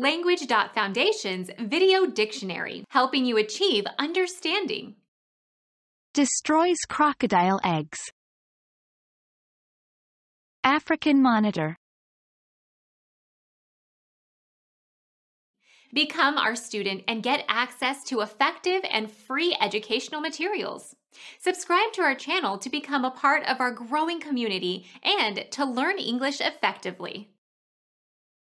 Language.Foundation's Video Dictionary, helping you achieve understanding. Destroys crocodile eggs. African monitor. Become our student and get access to effective and free educational materials. Subscribe to our channel to become a part of our growing community and to learn English effectively.